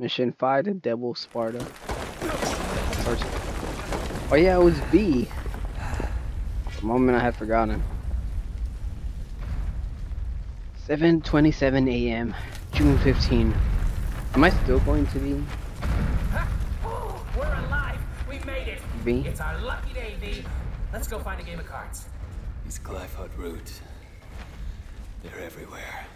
Mission 5, the Devil Sparta. First. Oh yeah, it was V. The moment I had forgotten. 7.27 a.m. June 15. Am I still going to be we're alive. We made it. V? It's our lucky day, V. Let's go find a game of cards. These Qliphoth roots. They're everywhere.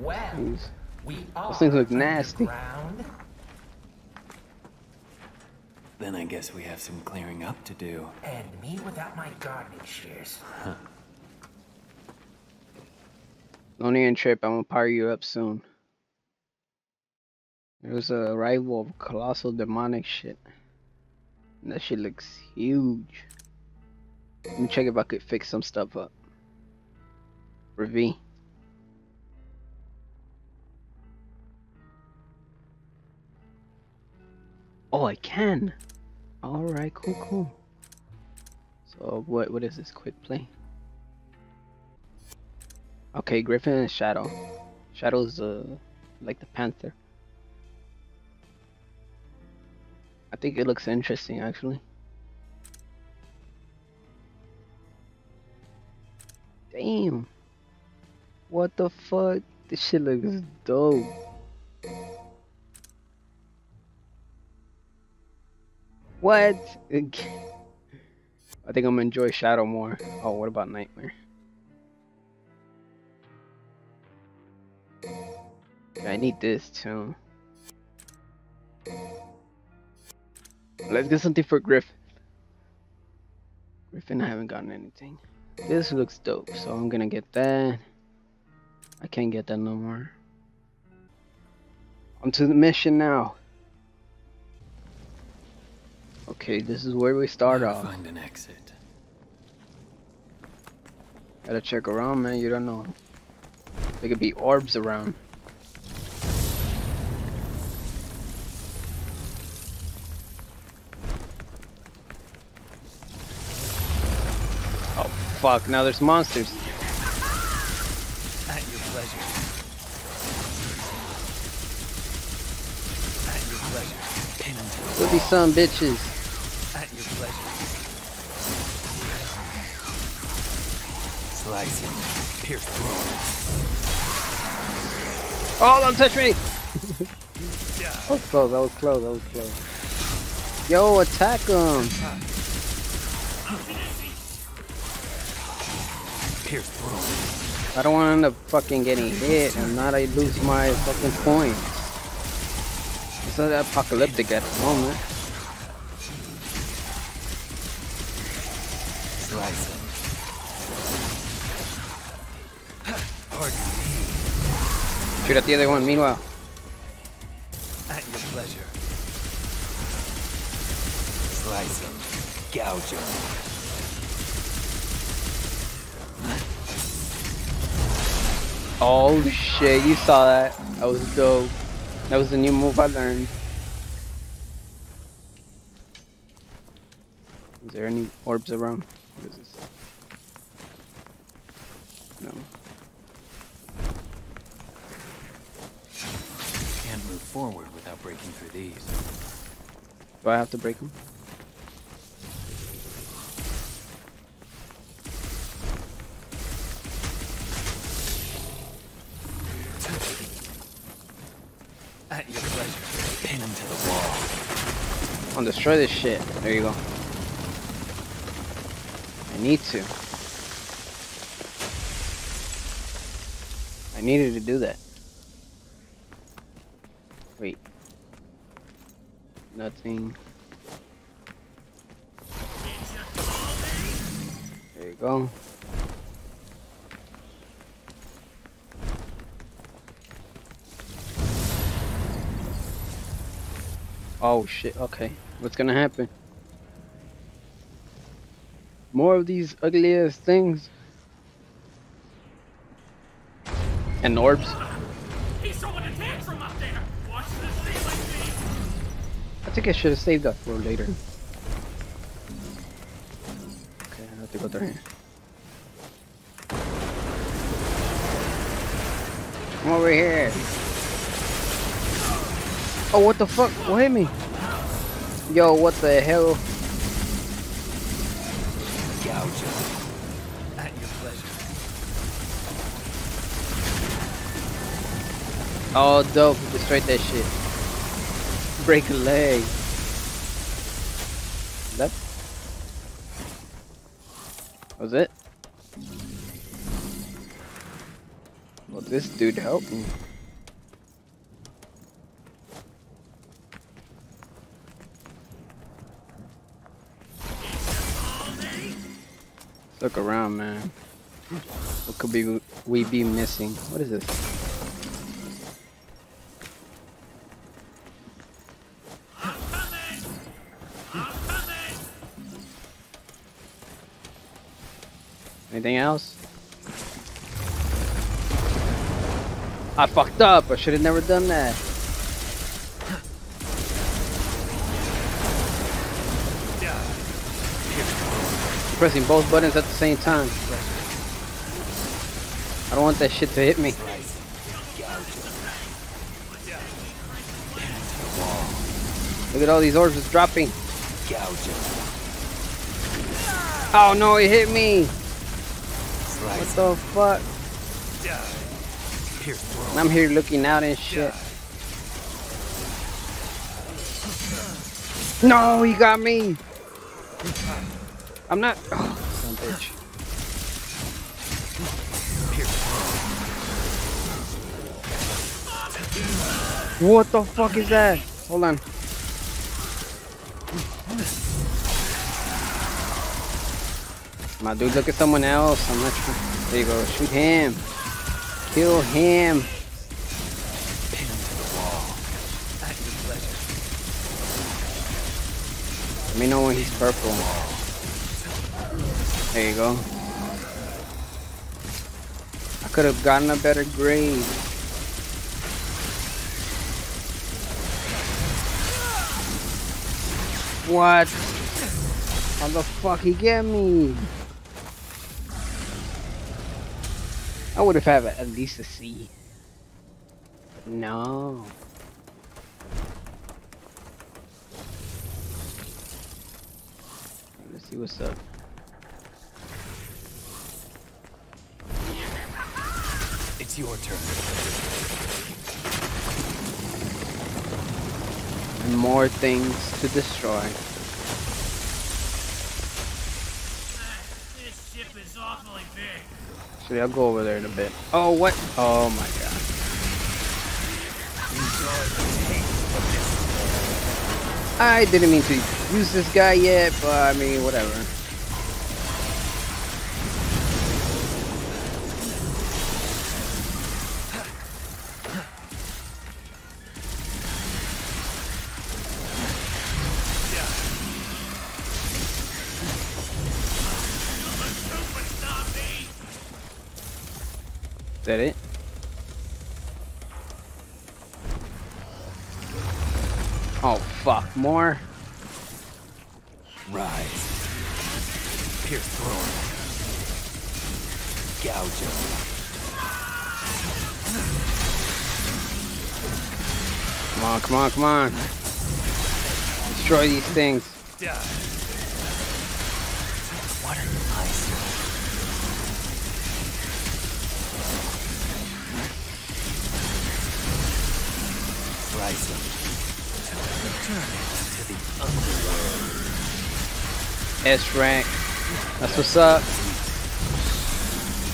Well, These- we are Those things look nasty. underground. Then I guess we have some clearing up to do. And me without my gardening shears. Lonely and Trip, I'm gonna power you up soon. There's a rival of colossal demonic shit. And that shit looks huge. Let me check if I could fix some stuff up. For Oh, I can. All right, cool, cool. So what? What is this? quick play. Okay, Griffon and Shadow. Shadow's uh like the panther. I think it looks interesting actually. Damn. What the fuck? This shit looks dope. What? I think I'm gonna enjoy Shadow more. Oh, what about Nightmare? I need this too. Let's get something for Griffon. Griffon, I haven't gotten anything. This looks dope, so I'm gonna get that. I can't get that no more. On to the mission now. Okay, this is where we start Gotta off. Find an exit. Gotta check around, man. You don't know. There could be orbs around. Oh, fuck. Now there's monsters. At your pleasure. At your pleasure. Pin him to the Look these some bitches. Slice him. Pierce through. Oh, don't touch me! that was close, that was close, that was close. Yo, attack them! Pierce through. I don't want to end up fucking getting hit and not I lose my fucking points. It's not apocalyptic at the moment. Slice Shoot at the other one, meanwhile. At your pleasure. Slice him. Gouge him. Oh shit, you saw that. That was dope. That was the new move I learned. Is there any orbs around? What is this? No. Can't move forward without breaking through these. Do I have to break them? At your pleasure. Pin him to the wall. I'll destroy this shit. There you go. I need to. I needed to do that. Wait. Nothing. There you go. Oh shit, okay. What's gonna happen? More of these ugly things. And orbs. Think I should have saved that for later. Okay, I have to go there. Come over here. Oh, what the fuck? What hit me? Yo, what the hell? Gouge. At your pleasure. Oh, dope. Destroyed that shit. Break a leg. That was it? Well, this dude helped me. Look around, man. What could be we be missing? What is this? Anything else? I fucked up. I should have never done that. Pressing both buttons at the same time. I don't want that shit to hit me. Look at all these orbs dropping. Oh no, it hit me. What the fuck? him. Pierce throat. And I'm here looking out and shit. No, he got me. I'm not. Oh, son of a bitch. What the fuck is that? Hold on. My dude, look at someone else. I'm not sure. There you go. Shoot him. Kill him. Let me know when he's purple. There you go. I could have gotten a better grade. What? How the fuck he get me? I would have had at least a C. No. Let's see what's up. It's your turn. And more things to destroy. This ship is awfully big. Actually, I'll go over there in a bit. Oh, what? Oh my god. I didn't mean to use this guy yet, but I mean, whatever. More? Rise. Pierce throat. Gouge. Come on, come on, come on. Destroy these things. Die. What are you ice? Him. Return the underworld. S rank. That's what's up.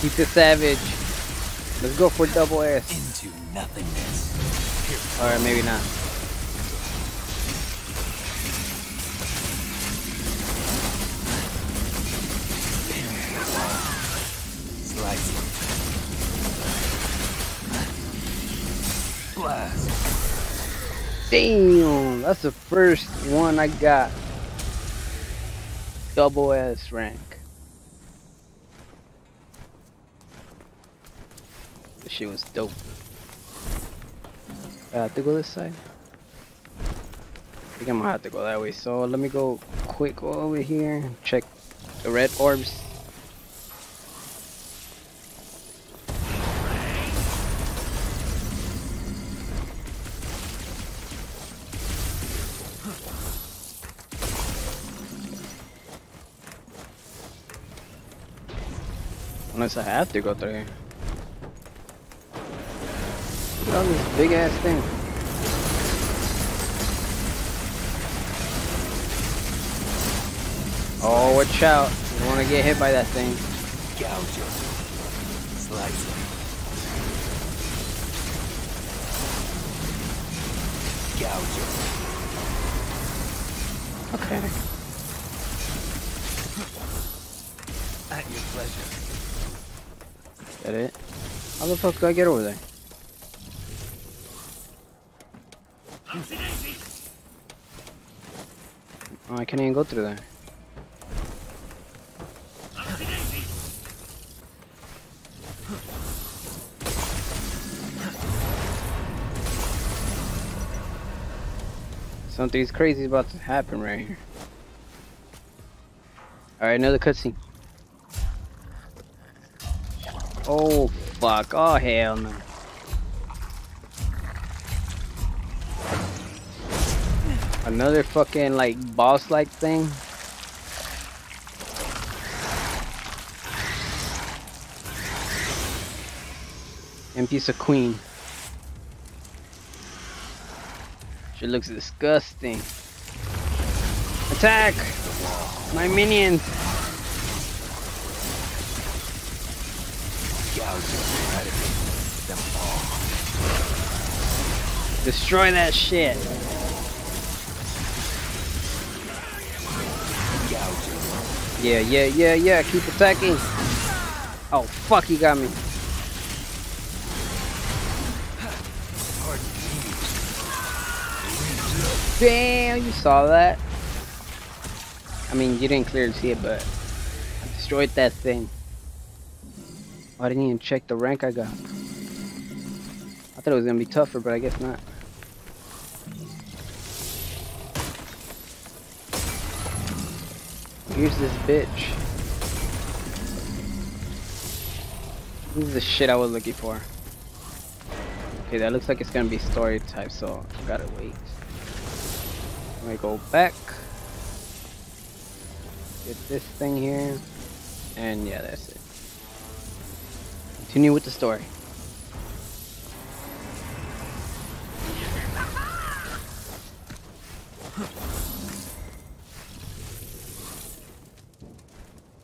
Keep it savage. Let's go for double S. Into nothingness. Alright, maybe not. Slice. Blast. Damn, that's the first one I got. Double S rank. This shit was dope. I have to go this side. I think I'm gonna have to go that way. So let me go quick over here and check the red orbs. I have to go through here. Look at all this big ass thing. Oh, watch out. You don't want to get hit by that thing. Gouge him. Slice him. Gouge him. Okay. At your pleasure. That it? How the fuck do I get over there? Oh, I can't even go through there. Something's crazy about to happen right here. Alright, another cutscene. Oh fuck, oh hell no. Another fucking like boss like thing. And piece of queen. She looks disgusting. Attack! My minions! Destroy that shit! Yeah, yeah, yeah, yeah, keep attacking! Oh fuck, he got me. Damn, you saw that? I mean, you didn't clearly see it, but I destroyed that thing. Oh, I didn't even check the rank I got. I thought it was gonna be tougher, but I guess not. Here's this bitch. This is the shit I was looking for. Okay, that looks like it's gonna be story type, so I gotta wait. Let me go back. Get this thing here. And yeah, that's it. Continue with the story.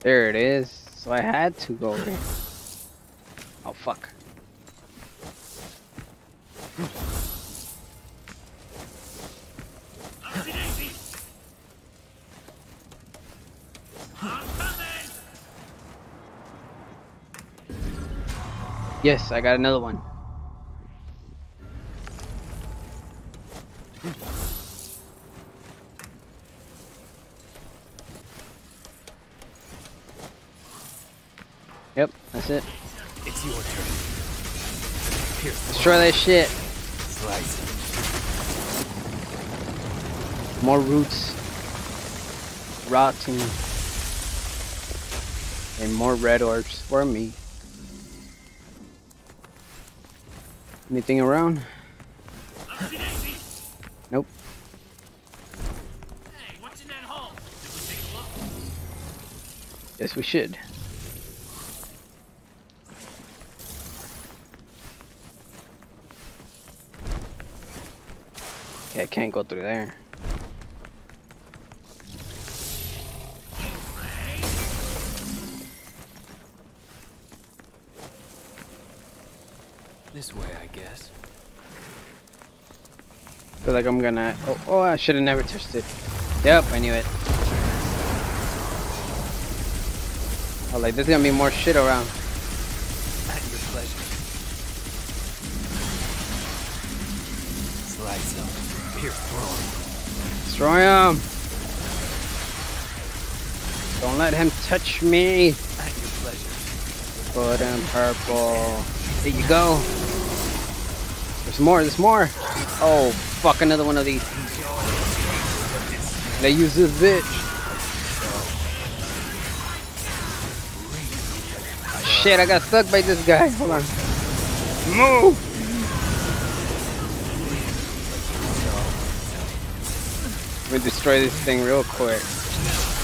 There it is. So I had to go there. Yes, I got another one. Yep, that's it. It's your turn. Pierce Destroy that shit. slice. More roots. Rotting. And more red orbs for me. Anything around? Nope. Hey, what's in that hole? We? Yes, we should. Okay, I can't go through there. Feel like I'm gonna. Oh, oh I should have never touched it. Yep, I knew it. Oh, like there's gonna be more shit around. At your pleasure. Slice him. Pierce. Destroy him. Don't let him touch me. At your pleasure. Put him purple. There you go. There's more. There's more. Oh, fuck! Another one of these. They use this bitch. Shit! I got stuck by this guy. Hold on. Move. Me destroy this thing real quick.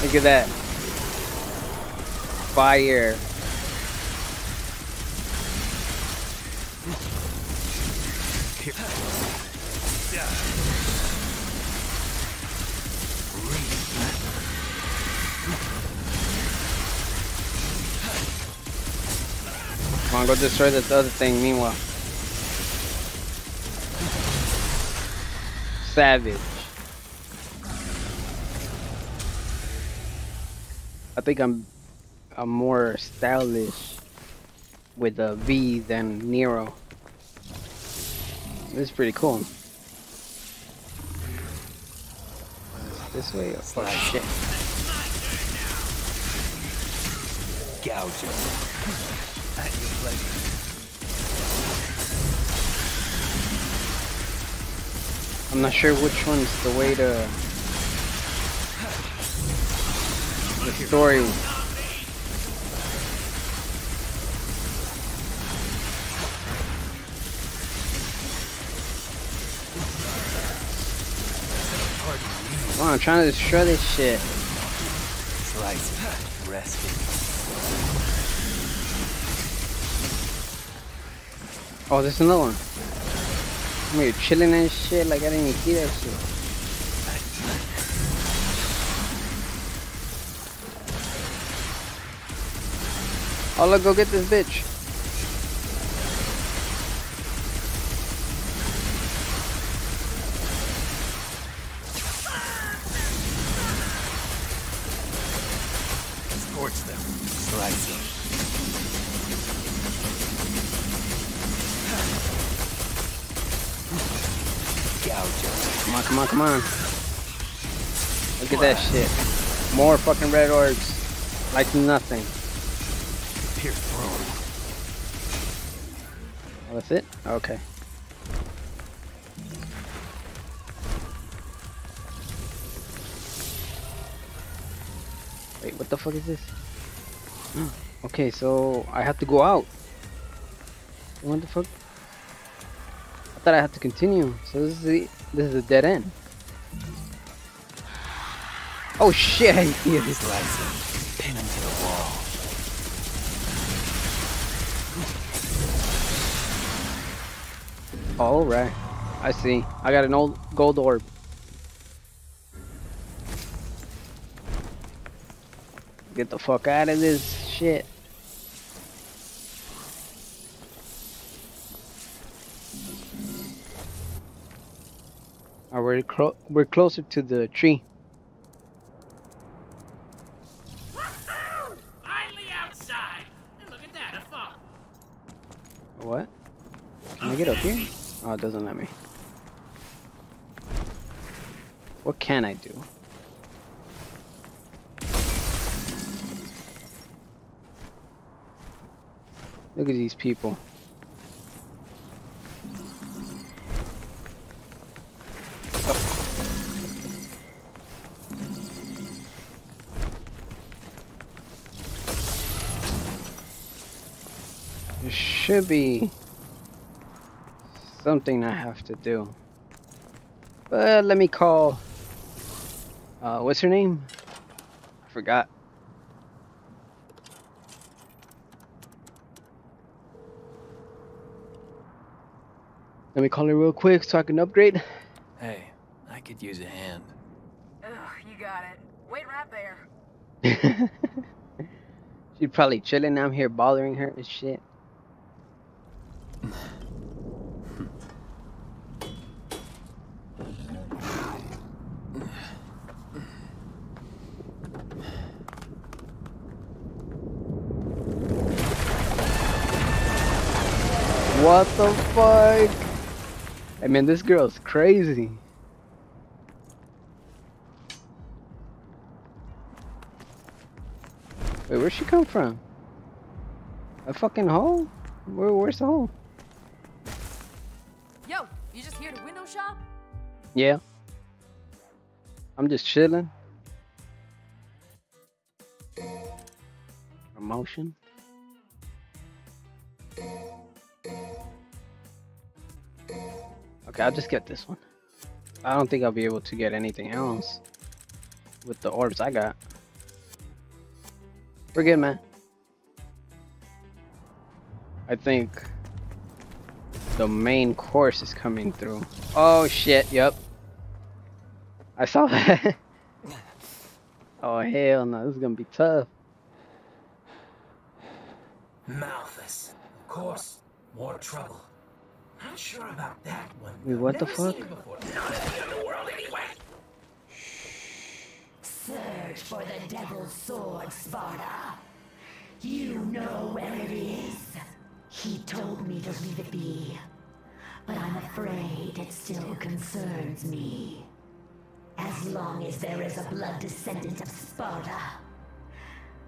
Look at that. Fire. Come on, go destroy this other thing meanwhile. Savage. I think I'm I'm more stylish with a V than Nero. This is pretty cool. This way. Oh shit. Gouge him. At your pleasure. I'm not sure which one's the way to the story. I'm trying to destroy this shit. Slice it. Rest it. Oh, there's another one. I'm here chilling and shit like I didn't even see that shit. Oh look, go get this bitch. Slice them. Gouge them. Come on, come on, come on. Look at that shit. More fucking red orbs. Like nothing. Through 'em. Oh, that's it? Okay. Wait, what the fuck is this? Mm. Okay, so I have to go out. What the fuck? I thought I had to continue. So this is the this is a dead end. Oh shit! I see it. Slice. Pin him to the wall. All right, I see. I got an old gold orb. Get the fuck out of this shit. Alright, we're, clo we're closer to the tree. Finally outside. And look at that, a fuck. What? Can I get up here? Oh, it doesn't let me. What can I do? Look at these people. Should be something I have to do. But let me call. Uh, what's her name? I forgot. Let me call her real quick so I can upgrade. Hey, I could use a hand. Ugh, you got it. Wait right there. She's probably chilling. I'm here bothering her and shit. What the fuck? I mean, this girl's crazy. Wait, where'd she come from? A fucking hole? Where, where's the hole? Yo, you just here to window shop? Yeah. I'm just chilling. Promotion. Okay, I'll just get this one. I don't think I'll be able to get anything else with the orbs I got. We're good, man. I think the main course is coming through. Oh shit, yep. I saw that. oh hell no, this is gonna be tough. Malphas. Of course. More trouble. Not sure about that one. Wait, what the fuck? Not in the anyway. Search for the Devil's Sword, Sparta. You know where it is. He told me to leave it be. But I'm afraid it still concerns me. As long as there is a blood descendant of Sparta,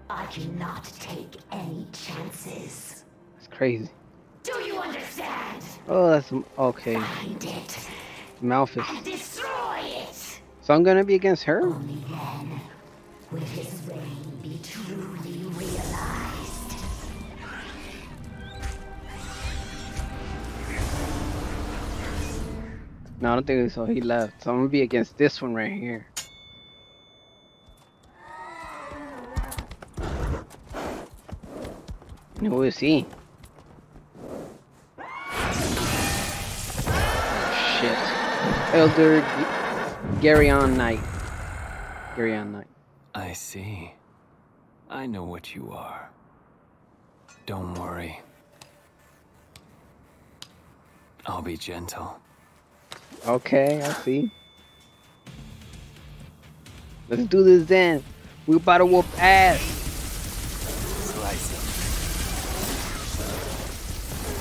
I cannot take any chances. It's crazy. Do you understand? Oh, that's okay. Find it Malphas. and destroy it. So I'm gonna be against her? Only then will his reign be truly realized. No, I don't think so. He left. So I'm gonna be against this one right here. Who is he? Elder Geryon Knight. Geryon Knight. I see. I know what you are. Don't worry. I'll be gentle. Okay, I see. Let's do this then. We about to whoop ass. Slice him.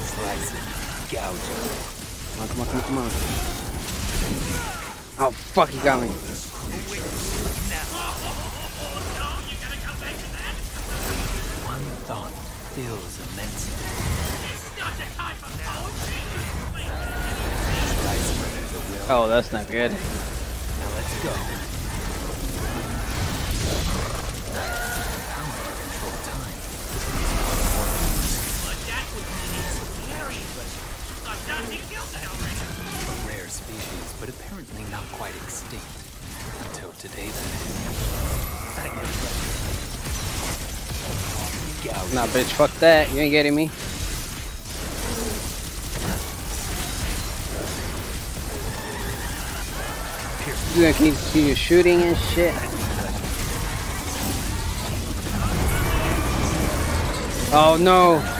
Slice him. Gouge him. Come on, come on, come on, come on. Oh, fuck, he got me. One thought fills immense. Slice him with the will. Oh, that's not good. Now let's go. Quite extinct. Until today, Nah, bitch, fuck that. You ain't getting me. You gonna continue shooting and shit? Oh no!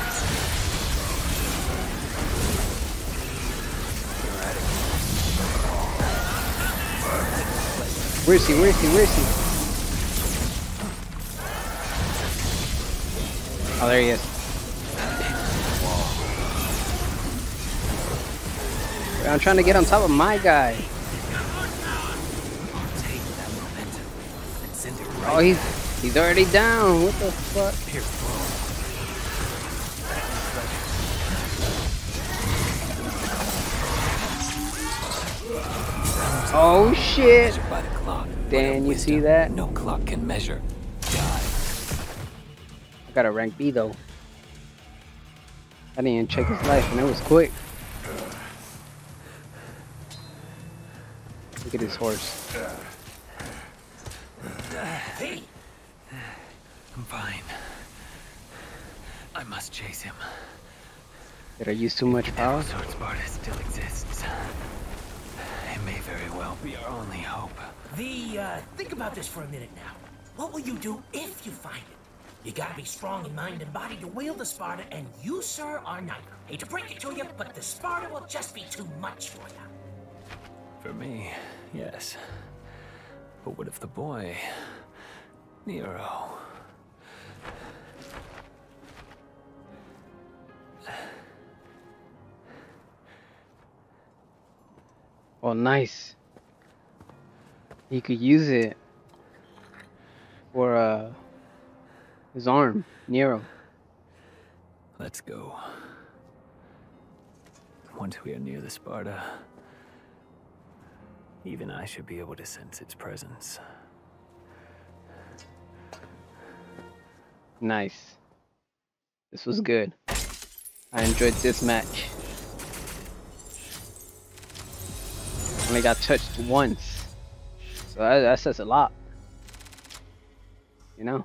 Where is he? Where is he? Where is he? Oh, there he is. I'm trying to get on top of my guy. Oh, he's he's already down. What the fuck? Oh shit! Dan, you see that? No clock can measure. Die. I got a rank B though. I didn't even check his life, and it was quick. Look at his horse. Hey, I'm fine. I must chase him. Did I use too much power? Sword Sparta still exists. It may very well be our only hope. the, uh, think about this for a minute now. What will you do if you find it? You gotta be strong in mind and body to wield the Sparta, and you, sir, are neither. Hate to break it to you, but the Sparta will just be too much for you. For me, yes. But what if the boy, Nero, Oh, nice. He could use it for uh his arm, Nero. Let's go. Once we are near the Sparta, even I should be able to sense its presence. Nice. This was good. I enjoyed this match. Only got touched once. So that, that says a lot. You know?